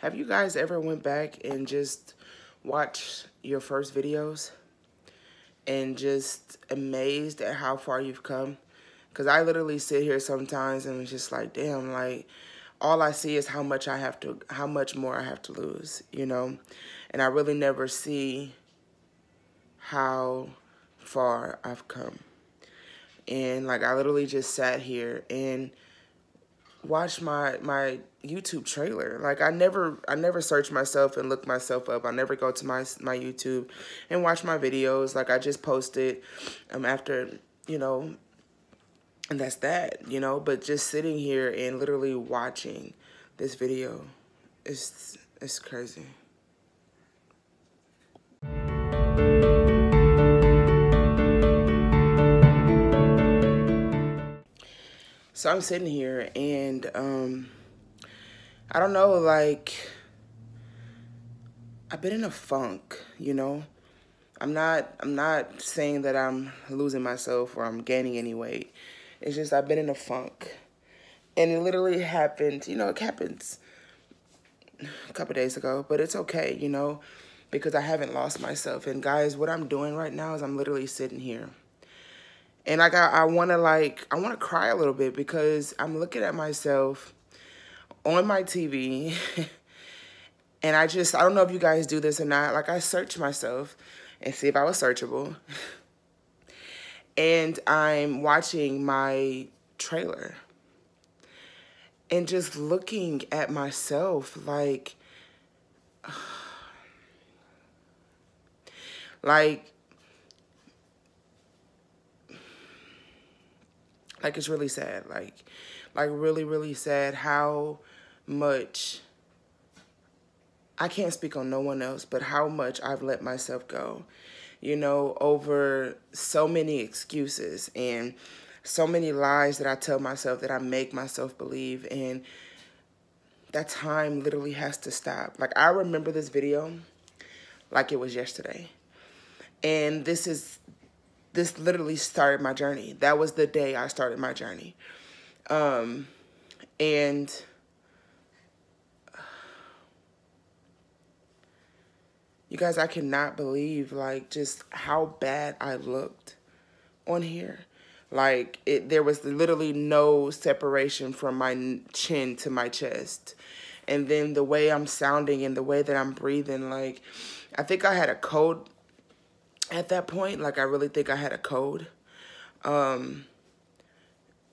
Have you guys ever went back and just watched your first videos and just amazed at how far you've come? Because I literally sit here sometimes and it's just like, damn, like, all I see is how much I have to, how much more I have to lose, you know? And I really never see how far I've come. And like, I literally just sat here and watch my my YouTube trailer. Like I never I never search myself and look myself up. I never go to my my YouTube and watch my videos. Like I just posted um after, you know, and that's that, you know, but just sitting here and literally watching this video is it's crazy. So I'm sitting here and um I don't know, like I've been in a funk, you know? I'm not I'm not saying that I'm losing myself or I'm gaining any weight. It's just I've been in a funk. And it literally happened, you know, it happens a couple days ago, but it's okay, you know, because I haven't lost myself. And guys, what I'm doing right now is I'm literally sitting here and like I, I want to like I want to cry a little bit because I'm looking at myself on my TV and I just I don't know if you guys do this or not like I search myself and see if I was searchable. And I'm watching my trailer and just looking at myself like like Like it's really sad. Like like really, really sad how much I can't speak on no one else, but how much I've let myself go, you know, over so many excuses and so many lies that I tell myself that I make myself believe. And that time literally has to stop. Like, I remember this video like it was yesterday. And this is this literally started my journey. That was the day I started my journey. Um, and you guys, I cannot believe like just how bad I looked on here. Like it, there was literally no separation from my chin to my chest. And then the way I'm sounding and the way that I'm breathing, like I think I had a cold at that point, like I really think I had a cold. Um,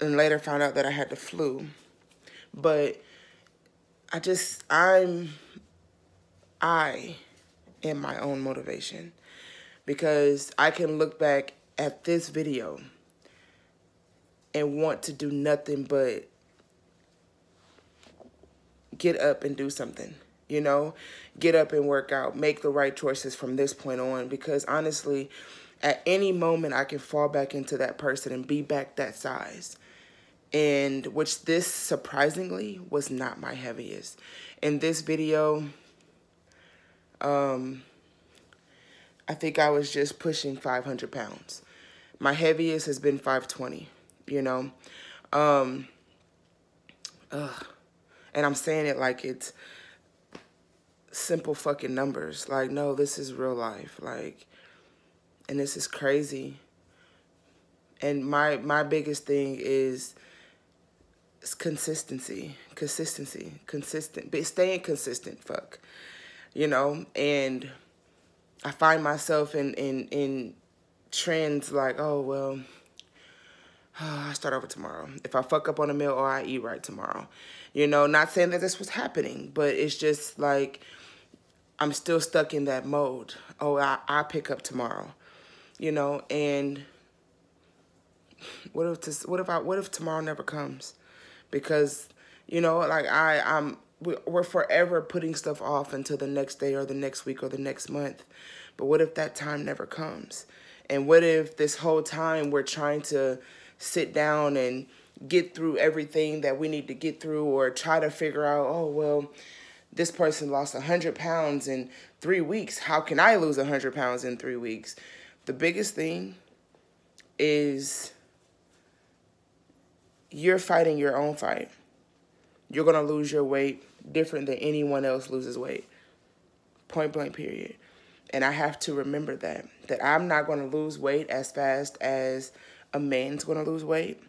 and later found out that I had the flu. But I just, I'm, I am my own motivation because I can look back at this video and want to do nothing but get up and do something you know, get up and work out, make the right choices from this point on. Because honestly, at any moment, I can fall back into that person and be back that size. And which this surprisingly was not my heaviest. In this video, um, I think I was just pushing 500 pounds. My heaviest has been 520, you know. Um, ugh. And I'm saying it like it's simple fucking numbers. Like, no, this is real life. Like, and this is crazy. And my my biggest thing is consistency, consistency, consistent, but staying consistent. Fuck, you know. And I find myself in in in trends like, oh well. I start over tomorrow. If I fuck up on a meal or I eat right tomorrow. You know, not saying that this was happening, but it's just like I'm still stuck in that mode. Oh, I, I pick up tomorrow, you know, and what if what if I, what if tomorrow never comes? Because, you know, like I, I'm, we're forever putting stuff off until the next day or the next week or the next month. But what if that time never comes? And what if this whole time we're trying to sit down and get through everything that we need to get through or try to figure out, oh, well, this person lost 100 pounds in three weeks. How can I lose 100 pounds in three weeks? The biggest thing is you're fighting your own fight. You're going to lose your weight different than anyone else loses weight. Point blank, period. And I have to remember that. That I'm not going to lose weight as fast as a man's going to lose weight.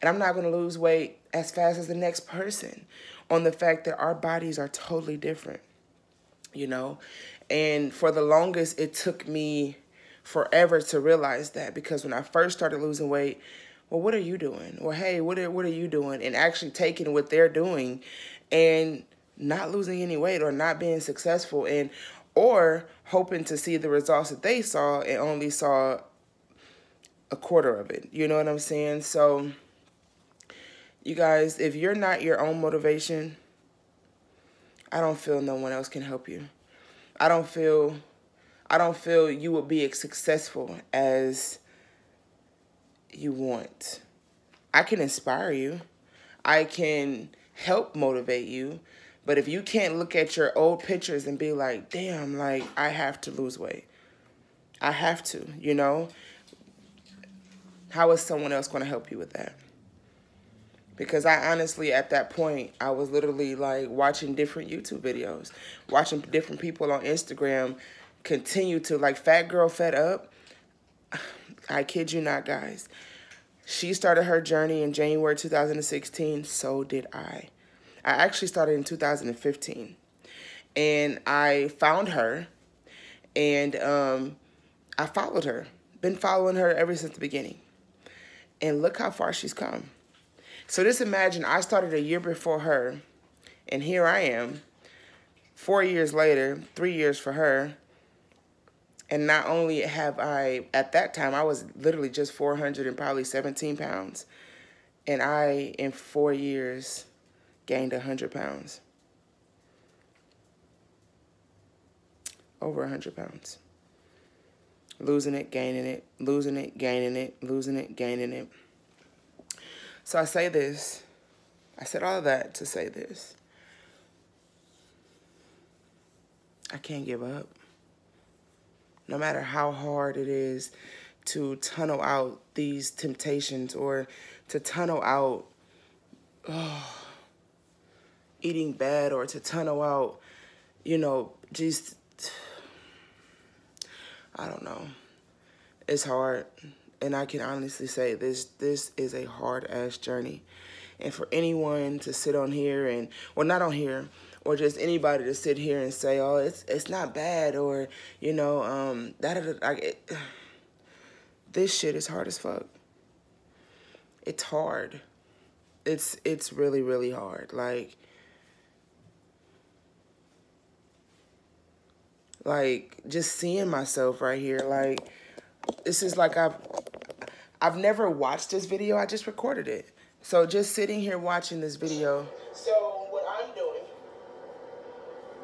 And I'm not going to lose weight as fast as the next person on the fact that our bodies are totally different, you know? And for the longest, it took me forever to realize that because when I first started losing weight, well, what are you doing? Well, hey, what are, what are you doing? And actually taking what they're doing and not losing any weight or not being successful and or hoping to see the results that they saw and only saw a quarter of it. You know what I'm saying? So you guys, if you're not your own motivation, I don't feel no one else can help you. I don't feel I don't feel you will be as successful as you want. I can inspire you. I can help motivate you. But if you can't look at your old pictures and be like, damn, like, I have to lose weight. I have to, you know? How is someone else going to help you with that? Because I honestly, at that point, I was literally like watching different YouTube videos, watching different people on Instagram continue to like Fat Girl Fed Up. I kid you not, guys. She started her journey in January 2016. So did I. I actually started in 2015. And I found her and um, I followed her. Been following her ever since the beginning. And look how far she's come. So just imagine I started a year before her, and here I am, four years later, three years for her. And not only have I, at that time, I was literally just 400 and probably 17 pounds. And I, in four years, gained 100 pounds. Over 100 pounds. Losing it, gaining it, losing it, gaining it, losing it, gaining it. So I say this, I said all that to say this. I can't give up. No matter how hard it is to tunnel out these temptations or to tunnel out oh, eating bad or to tunnel out, you know, just, I don't know. It's hard and I can honestly say this this is a hard ass journey. And for anyone to sit on here and well not on here or just anybody to sit here and say, "Oh, it's it's not bad," or you know, um, that like this shit is hard as fuck. It's hard. It's it's really really hard. Like like just seeing myself right here, like this is like I've I've never watched this video. I just recorded it. So just sitting here watching this video. So what I'm doing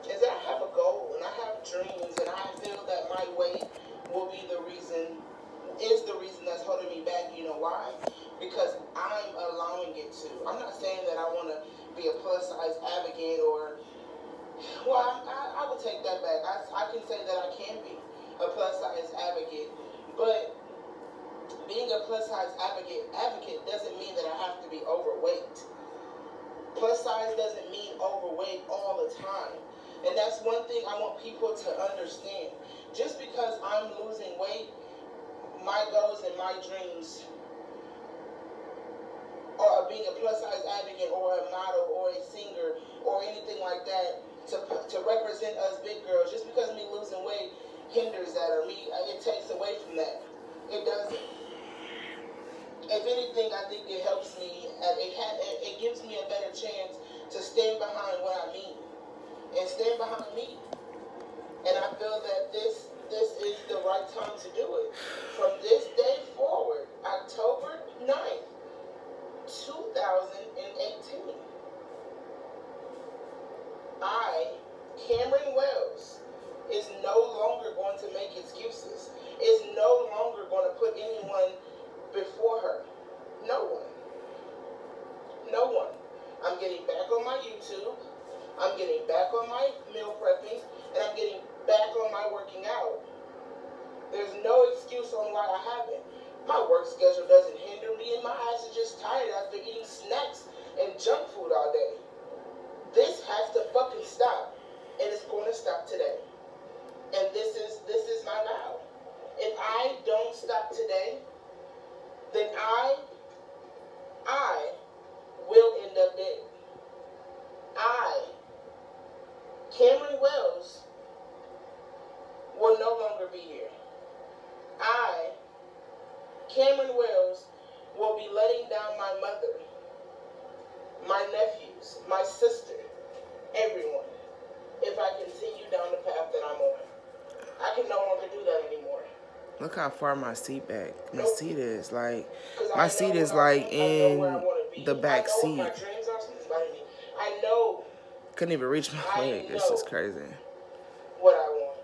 is I have a goal and I have dreams and I feel that my weight will be the reason, is the reason that's holding me back. You know why? Because I'm allowing it to. I'm not saying that I want to be a plus size advocate or, well, I, I, I will take that back. I, I can say that I can be a plus size advocate, but being a plus size advocate advocate doesn't mean that I have to be overweight. Plus size doesn't mean overweight all the time. And that's one thing I want people to understand. Just because I'm losing weight, my goals and my dreams are being a plus size advocate or a model or a singer or anything like that to, to represent us big girls. Just because me losing weight hinders that or me, it takes away from that. It doesn't if anything, I think it helps me. Uh, it, ha- it gives me a better chance to stand behind what I mean and stand behind me. And I feel that this this is the right time to do it. From this day forward, October 9th, 2018, I, Kameron Wells, is no longer going to make excuses, is no longer going to put anyone before her? No one. No one. I'm getting back on my YouTube. I'm getting back on my meal prepping. And I'm getting back on my working out. There's no excuse on why I haven't. My work schedule doesn't hinder me, and my eyes are just tired after eating snacks and junk food all day. This has to fucking stop. And it's going to stop today. And this is this is my vow. If I don't stop today, then I I will end up dead. I, Kameron Wells, will no longer be here. I, Kameron Wells, will be letting down my mother, my nephews, my sister, everyone, if I continue down the path that I'm on. I can no longer do that anymore. Look how far my seat back. My seat is like my seat is like in the back seat. I know. Couldn't even reach my leg. This is crazy. What I want.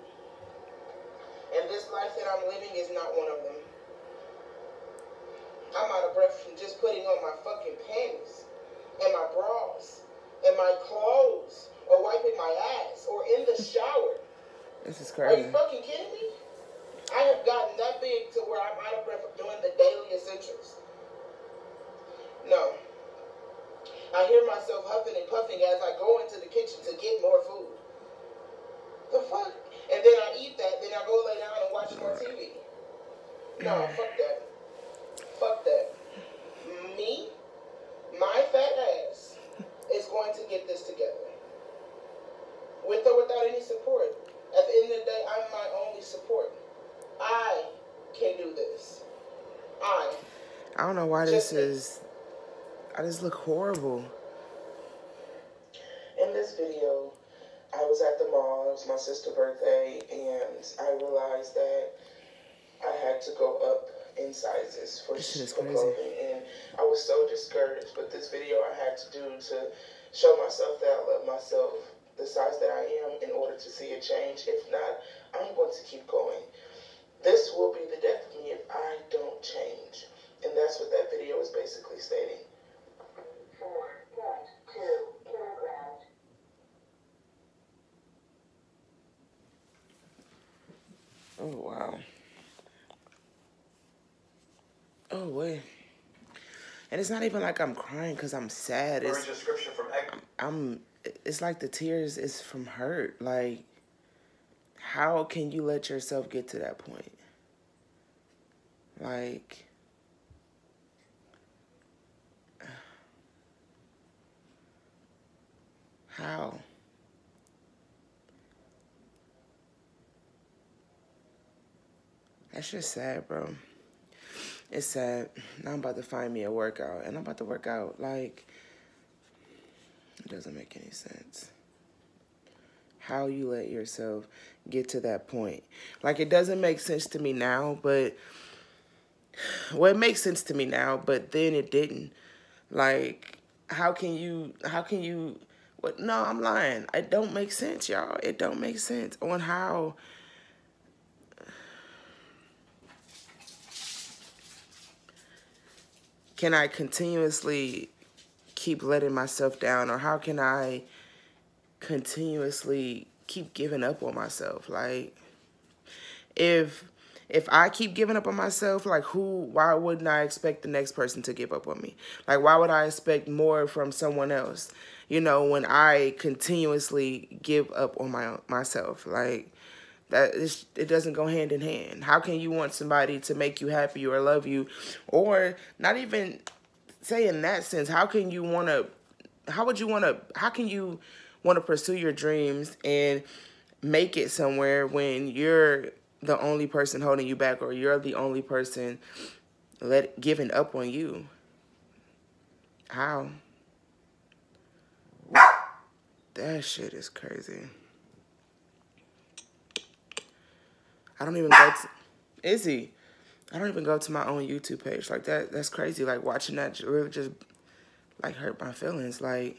And this life that I'm living is not one of them. I'm out of breath from just putting on my fucking panties and my bras and my clothes or wiping my ass or in the shower. This is crazy. Are you fucking kidding me? I have gotten that big to where I'm out of breath doing the daily essentials. No. I hear myself huffing and puffing as I go into the kitchen to get more food. The fuck? And then I eat that, then I go lay down and watch more TV. No, fuck that. Fuck that. Me, my fat ass, is going to get this together. With or without any support. At the end of the day, I'm my only support. I can do this. I. I don't know why this is. I just look horrible. In this video, I was at the mall. It was my sister's birthday, and I realized that I had to go up in sizes for, for clothing, and I was so discouraged. But this video I had to do to show myself that I love myself, the size that I am, in order to see a change. If not, I'm going to keep going. This will be the death of me if I don't change. And that's what that video is basically stating. Oh, wow. Oh, wait. And it's not even like I'm crying because I'm sad. It's, I'm, I'm, it's like the tears is from hurt. Like, how can you let yourself get to that point? Like, how? That's just sad, bro. It's sad. Now I'm about to find me a workout, and I'm about to work out. Like, it doesn't make any sense how you let yourself get to that point. Like it doesn't make sense to me now, but well, it makes sense to me now, but then it didn't. Like, how can you? How can you? What? No, I'm lying. It don't make sense, y'all. It don't make sense on how. Can I continuously keep letting myself down, or how can I? Continuously keep giving up on myself. Like if if I keep giving up on myself, like who why wouldn't I expect the next person to give up on me? Like why would I expect more from someone else? You know, when I continuously give up on my myself. Like that is, it doesn't go hand in hand. How can you want somebody to make you happy or love you or not even say in that sense, how can you want to how would you want to how can you want to pursue your dreams and make it somewhere when you're the only person holding you back or you're the only person let giving up on you. How? That shit is crazy. I don't even go to Izzy. I don't even go to my own YouTube page like that. That's crazy. Like watching that really just like hurt my feelings. Like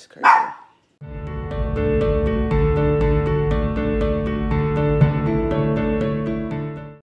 It's crazy.